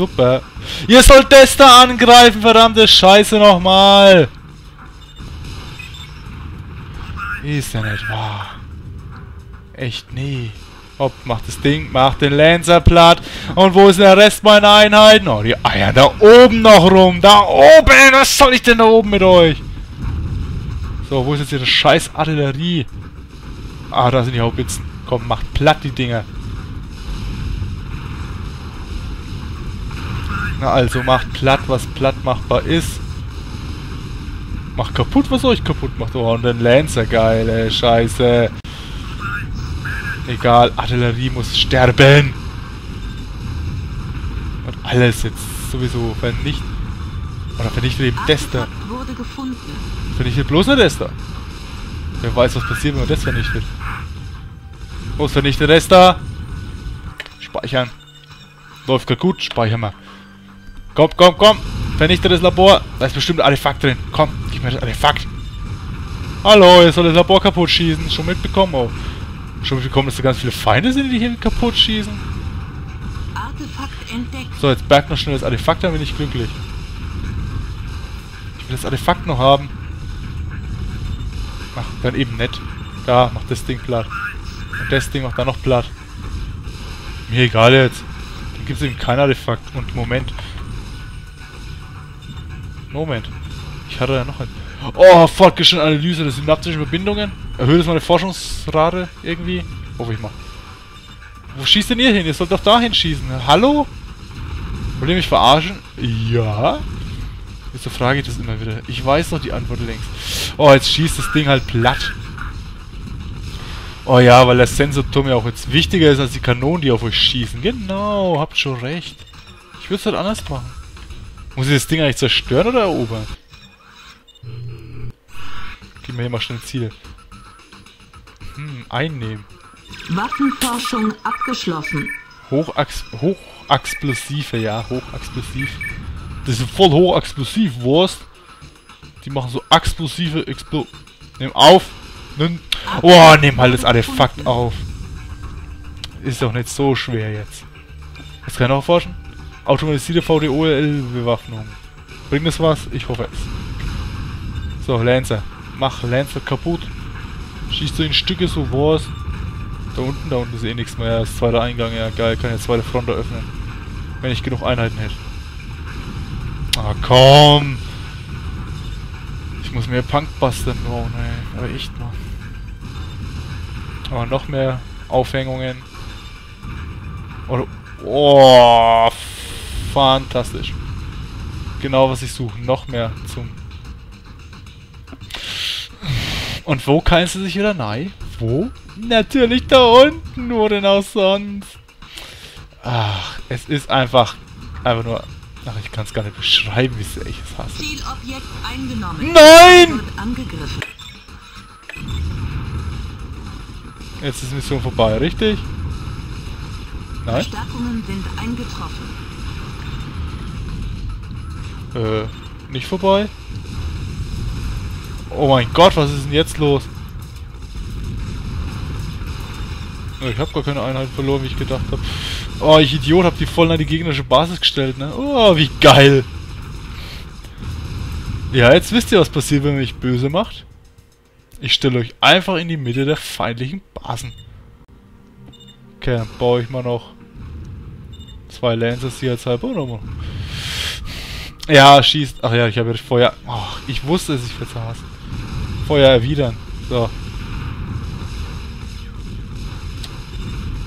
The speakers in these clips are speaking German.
Super. Ihr sollt das da angreifen, verdammte Scheiße nochmal. Ist ja nicht wahr. Echt nie. Hopp, macht das Ding, macht den Lancer platt. Und wo ist der Rest meiner Einheiten? Oh, die Eier da oben noch rum. Da oben! Was soll ich denn da oben mit euch? So, wo ist jetzt ihre scheiß Artillerie? Ah, da sind die Haubitzen. Komm, macht platt die Dinger. Na also, macht platt, was platt machbar ist. Macht kaputt, was euch kaputt macht. Oh, und ein Lancer, geil, ey, scheiße. Egal, Artillerie muss sterben. Und alles jetzt sowieso vernichtet. Oder vernichtet eben gefunden. Vernichtet bloß nur da. Wer weiß, was passiert, wenn man das vernichtet. Los, vernichtet da. Speichern. Läuft gerade gut, speichern wir. Komm, komm, komm. Vernichte das Labor. Da ist bestimmt ein Artefakt drin. Komm, gib mir das Artefakt. Hallo, ihr soll das Labor kaputt schießen. Schon mitbekommen, oh. Schon mitbekommen, dass da ganz viele Feinde sind, die hier kaputt schießen. Artefakt entdeckt. So, jetzt bergt noch schnell das Artefakt, dann bin ich glücklich. Ich will das Artefakt noch haben. Ach, dann eben nett. Da, macht das Ding platt. Und das Ding macht dann noch platt. Mir egal jetzt. Dann gibt es eben kein Artefakt. Und Moment. Moment. Ich hatte ja noch ein... Oh, fortgeschrittene Analyse der synaptischen Verbindungen. Erhöht es meine Forschungsrate irgendwie? Hoffe ich mal. Wo schießt denn ihr hin? Ihr sollt doch dahin schießen. Hallo? Wollt ihr mich verarschen? Ja? Wieso frage ich das immer wieder? Ich weiß doch die Antwort längst. Oh, jetzt schießt das Ding halt platt. Oh ja, weil der Sensorturm ja auch jetzt wichtiger ist als die Kanonen, die auf euch schießen. Genau, habt schon recht. Ich würde es halt anders machen. Muss ich das Ding eigentlich zerstören oder erobern? Gib mir hier mal schnell Ziel. Hm, einnehmen. Waffenforschung abgeschlossen. Hochax hochexplosive, ja, hochexplosiv. Das ist voll hochexplosiv, Wurst. Die machen so explosive Explo... Nimm auf! Nimm... Oh, nimm halt das Artefakt auf. Ist doch nicht so schwer jetzt. Was kann ich noch erforschen? Automatisierte VDOL-Bewaffnung. Bringt das was? Ich hoffe es. So, Lancer. Mach Lancer kaputt. Schießt du in Stücke so Wurst. Da unten, da unten ist eh nichts mehr. Das zweite Eingang, ja geil, kann jetzt zweite Front eröffnen. Wenn ich genug Einheiten hätte. Ah, komm! Ich muss mehr Punkbustern bauen, ey. Aber echt mal. Aber noch mehr Aufhängungen. Oder. Oh, fantastisch. Genau, was ich suche. Noch mehr zum. Und wo kannst du sich wieder nein? Wo? Natürlich da unten, wo denn auch sonst? Ach, es ist einfach, einfach nur, ach, ich kann es gar nicht beschreiben, wie sehr ich es hasse. Zielobjekt eingenommen. Nein! Jetzt ist die Mission vorbei, richtig? Nein? Verstärkungen sind eingetroffen. Äh, nicht vorbei? Oh mein Gott, was ist denn jetzt los? Ich habe gar keine Einheit verloren, wie ich gedacht habe. Oh, ich Idiot, hab die voll an die gegnerische Basis gestellt, ne? Oh, wie geil. Ja, jetzt wisst ihr, was passiert, wenn man mich böse macht. Ich stelle euch einfach in die Mitte der feindlichen Basen. Okay, dann baue ich mal noch zwei Lancers hier als halber nochmal. Ja, schießt. Ach ja, ich habe ja Feuer. Ach, ich wusste es, ich versaß. Feuer erwidern. So.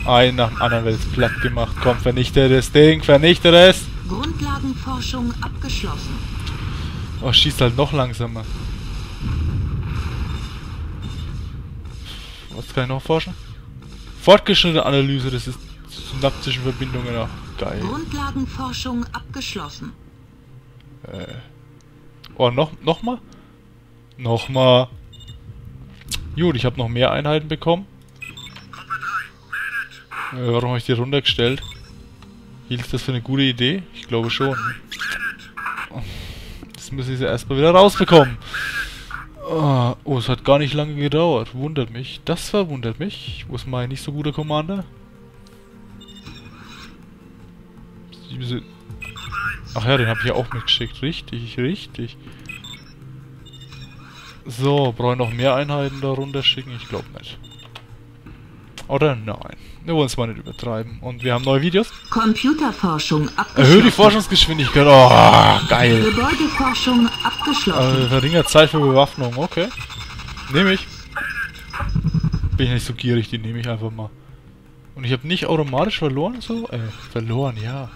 Ein nach dem anderen wird es platt gemacht. Komm, vernichte das Ding, vernichte es! Grundlagenforschung abgeschlossen. Oh, schießt halt noch langsamer. Was kann ich noch forschen? Fortgeschrittene Analyse, das ist synaptischen Verbindungen. Ach, geil. Grundlagenforschung abgeschlossen. Oh, noch, noch mal? Noch mal. Gut, ich habe noch mehr Einheiten bekommen. Äh, warum habe ich die runtergestellt? Hielt das für eine gute Idee? Ich glaube schon. Das ich ja erstmal wieder rausbekommen. Oh, oh, es hat gar nicht lange gedauert. Wundert mich. Das verwundert mich. Wo ist mein nicht so guter Commander? Diese Ach ja, den habe ich ja auch mitgeschickt. Richtig, richtig. So, brauche ich noch mehr Einheiten da runterschicken? Ich glaube nicht. Oder nein. Wir wollen es mal nicht übertreiben. Und wir haben neue Videos. Computerforschung abgeschlossen. Erhöht die Forschungsgeschwindigkeit. Oh, geil. Gebäudeforschung abgeschlossen. Äh, verringert Zeit für Bewaffnung. Okay. Nehme ich. Bin ich nicht so gierig, die nehme ich einfach mal. Und ich habe nicht automatisch verloren, so? Äh, verloren, ja.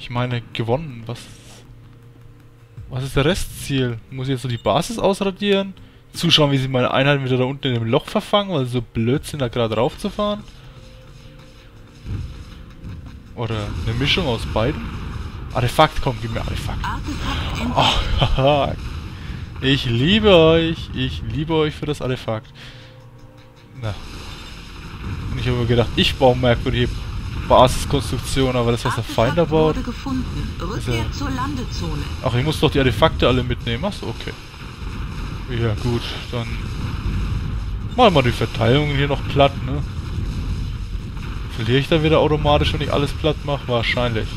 Ich meine, gewonnen. Was... Was ist der Restziel? Muss ich jetzt so die Basis ausradieren? Zuschauen, wie sie meine Einheiten wieder da unten in dem Loch verfangen, weil sie so blöd sind, da gerade raufzufahren? Oder eine Mischung aus beiden? Artefakt, komm, gib mir Artefakt. Oh, haha. ich liebe euch. Ich liebe euch für das Artefakt. Na. Und ich habe mir gedacht, ich baue merkwürdige Basiskonstruktion, aber das, was der Feind da baut... Ach, ich muss doch die Artefakte alle mitnehmen. Achso, okay. Ja, gut, dann... Machen wir die Verteilung hier noch platt, ne? Verliere ich dann wieder automatisch, wenn ich alles platt mache? Wahrscheinlich.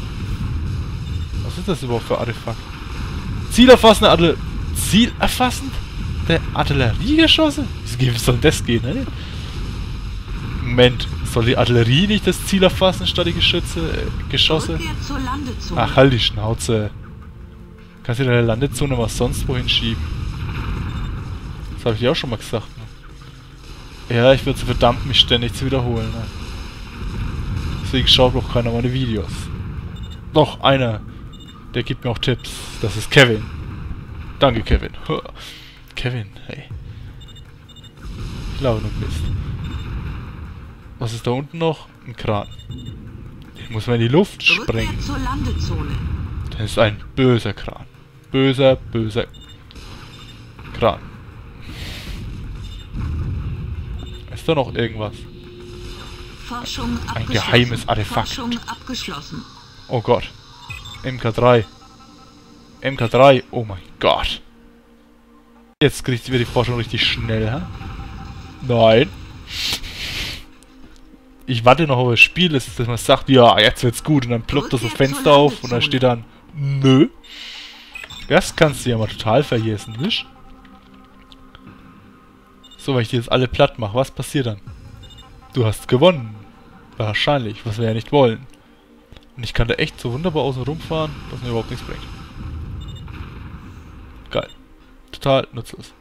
Was ist das überhaupt für Artefakt? Zielerfassende Artillerie... Zielerfassend? Der Artilleriegeschosse? Wie soll das gehen, ne? Moment, soll die Artillerie nicht das Ziel erfassen statt die Geschütze, äh, Geschosse? Ach, halt die Schnauze. Kannst du deine Landezone was sonst wohin schieben? Das habe ich dir auch schon mal gesagt, ne? Ja, ich würde so verdammt mich ständig zu wiederholen, ne? Deswegen schaut doch keiner meine Videos. Doch, einer. Der gibt mir auch Tipps. Das ist Kevin. Danke, Kevin. Kevin, hey. Ich glaube, du bist. Was ist da unten noch? Ein Kran. Den muss man in die Luft Landezone. Das ist ein böser Kran. Böser, böser Kran. Ist da noch irgendwas? Forschung Ein geheimes Artefakt. Oh Gott. MK3. MK3. Oh mein Gott. Jetzt kriegt wir die Forschung richtig schnell, hä? Nein. Ich warte noch auf das Spiel, dass dass man sagt, ja, jetzt wird's gut. Und dann ploppt da so Fenster auf und dann steht dann, nö. Das kannst du ja mal total vergessen, nicht? So, wenn ich die jetzt alle platt mache, was passiert dann? Du hast gewonnen. Wahrscheinlich, was wir ja nicht wollen. Und ich kann da echt so wunderbar außen rumfahren, dass mir überhaupt nichts bringt. Geil. Total nutzlos.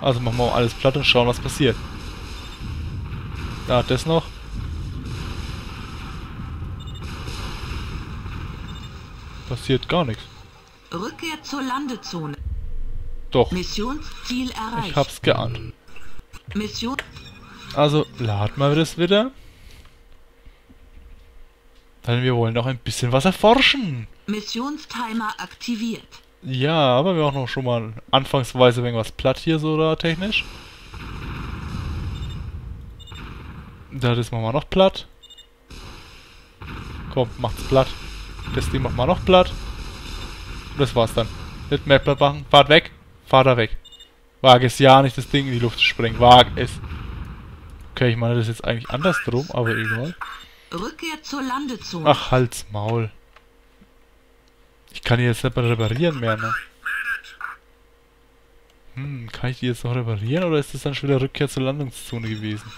Also machen wir mal alles platt und schauen, was passiert. Da, das noch. Passiert gar nichts. Rückkehr zur Landezone. Doch, Missionsziel erreicht. ich hab's geahnt. Mission Also, laden wir das wieder. Denn wir wollen noch ein bisschen was erforschen. Missionstimer aktiviert. Ja, aber wir machen noch schon mal anfangsweise irgendwas platt hier so da technisch. Da das machen wir noch platt. Komm, macht's platt. Das Ding machen wir noch platt. Und das war's dann. Nicht mehr platt machen. Fahrt weg. Fahrt da weg. Wage es ja nicht, das Ding in die Luft zu sprengen. Wage es. Okay, ich meine das ist jetzt eigentlich andersrum, aber egal. Rückkehr zur Landezone. Ach, halt's Maul. Ich kann die jetzt nicht mehr reparieren mehr, ne? Hm, kann ich die jetzt noch reparieren oder ist das dann schon wieder Rückkehr zur Landungszone gewesen?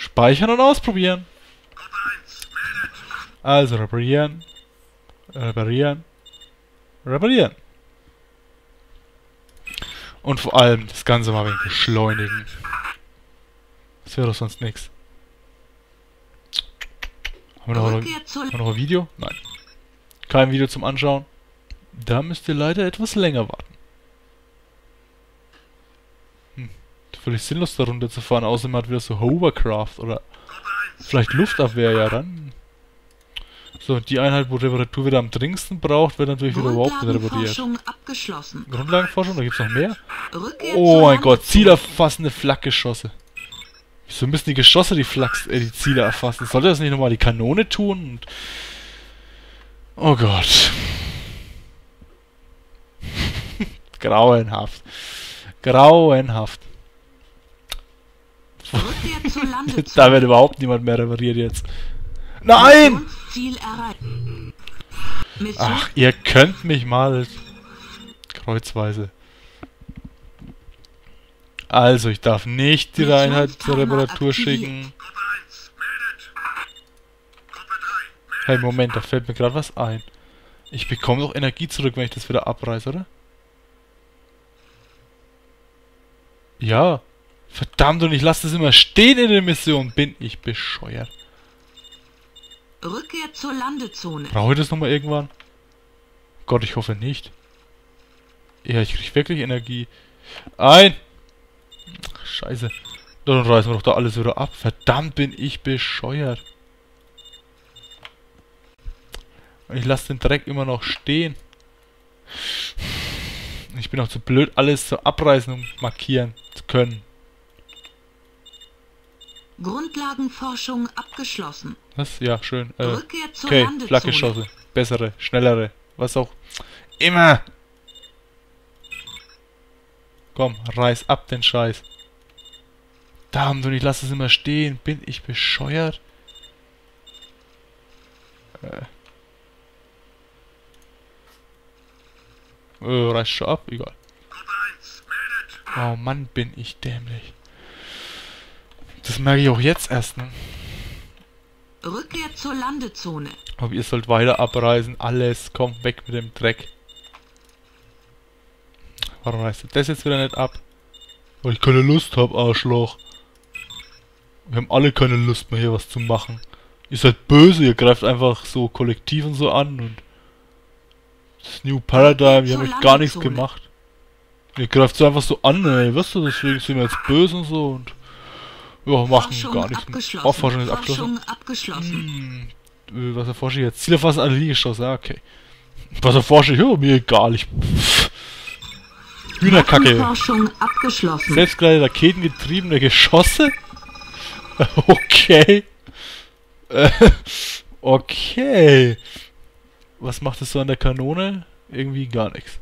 Speichern und ausprobieren. Also reparieren. Reparieren. Reparieren. Und vor allem das Ganze mal wenig beschleunigen. Das wäre doch sonst nichts. Haben wir noch, haben wir noch ein Video? Nein. Kein Video zum Anschauen. Da müsst ihr leider etwas länger warten. Völlig sinnlos da runter zu fahren, außer man hat wieder so Hovercraft oder vielleicht Luftabwehr ja dann. So, die Einheit, wo Reparatur wieder am dringendsten braucht, wird natürlich wieder überhaupt nicht repariert. Grundlagenforschung abgeschlossen. Grundlagenforschung, da gibt's noch mehr. Rückkehr Oh mein Gott, zielerfassende Flakgeschosse. Wieso müssen die Geschosse die Flaks, äh, die Ziele erfassen? Sollte das nicht nochmal die Kanone tun? Und oh Gott. Grauenhaft. Grauenhaft. Rückkehr zur Landezone. Da wird überhaupt niemand mehr repariert jetzt. Nein! Ach, ihr könnt mich mal kreuzweise. Also, ich darf nicht die Reinheit zur Reparatur schicken. Hey, Moment, da fällt mir gerade was ein. Ich bekomme doch Energie zurück, wenn ich das wieder abreiße, oder? Ja. Verdammt, und ich lasse das immer stehen in der Mission. Bin ich bescheuert. Rückkehr zur Landezone. Brauche ich das nochmal irgendwann? Gott, ich hoffe nicht. Ja, ich krieg wirklich Energie. Ein! Ach, Scheiße. Dann reißen wir doch da alles wieder ab. Verdammt, bin ich bescheuert. Und ich lasse den Dreck immer noch stehen. Ich bin auch zu blöd, alles zu abreißen und markieren zu können. Grundlagenforschung abgeschlossen. Was? Ja, schön. Äh, Rückkehr zur okay, Landezone. Flakgeschosse. Bessere, schnellere. Was auch immer. Komm, reiß ab den Scheiß. Verdammt, und ich lasse es immer stehen. Bin ich bescheuert? Äh. Äh, reißt schon ab? Egal. Oh Mann, bin ich dämlich. Merke ich auch jetzt erst, ne? Rückkehr zur Landezone. Aber ihr sollt weiter abreisen. Alles, komm, weg mit dem Dreck. Warum reißt du das jetzt wieder nicht ab? Weil ich keine Lust hab, Arschloch. Wir haben alle keine Lust mehr hier was zu machen. Ihr seid böse, ihr greift einfach so kollektiv und so an und das New Paradigm, haben euch gar nichts gemacht. Ihr greift so einfach so an, ey, weißt du, deswegen sind wir jetzt böse und so und ja, machen Forschung gar nichts. Oh, Forschung ist abgeschlossen. Forschung abgeschlossen. Hm, äh, was erforsche ich jetzt? Ziel auf was alle geschossen, ja, okay. Was erforsche ich? Ja, mir egal, ich... Pff. Hühnerkacke. Forschung abgeschlossen. Selbstgeleitete raketengetriebene Geschosse? okay. Äh, okay. Was macht es so an der Kanone? Irgendwie gar nichts.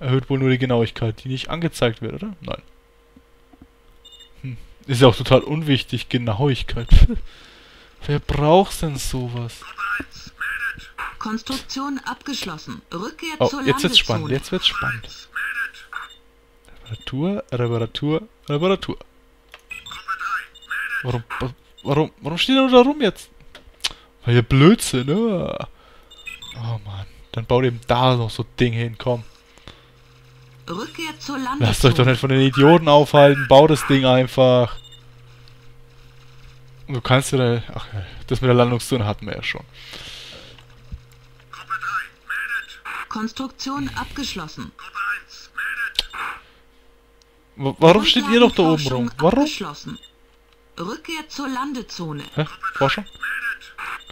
Erhöht wohl nur die Genauigkeit, die nicht angezeigt wird, oder? Nein. Ist ja auch total unwichtig, Genauigkeit. Wer braucht denn sowas? Konstruktion abgeschlossen. Rückkehr Oh, zur jetzt wird's spannend, jetzt wird's spannend. Reparatur, Reparatur, Reparatur. Warum, wa- warum, warum steht er nur da rum jetzt? Weil ihr Blödsinn, ne? Oh Mann, dann baut eben da noch so Ding hin, komm. Rückkehr zur Landezone. Lasst euch doch nicht von den Idioten aufhalten, bau das Ding einfach. Du kannst ja da, ach, das mit der Landungszone hatten wir ja schon. Konstruktion abgeschlossen. Wa- Warum steht ihr doch da oben rum? Warum? Rückkehr zur Landezone. Hä? Forschung?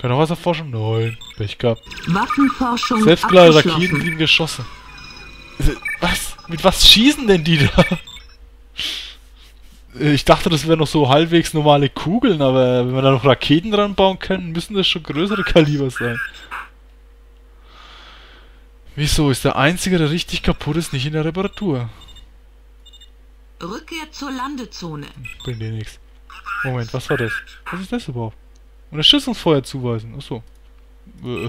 Können wir was erforschen? Nein. Pech gehabt. Waffenforschung Selbstgeleitete Raketen, abgeschlossen. sieben Geschosse. Äh? Mit was schießen denn die da? Äh, Ich dachte, das wären noch so halbwegs normale Kugeln, aber wenn wir da noch Raketen dran bauen können, müssen das schon größere Kaliber sein. Wieso ist der einzige, der richtig kaputt ist, nicht in der Reparatur? Rückkehr zur Landezone. Bringt dir nichts. Moment, was war das? Was ist das überhaupt? Unterstützungsfeuer zuweisen. Achso. Äh,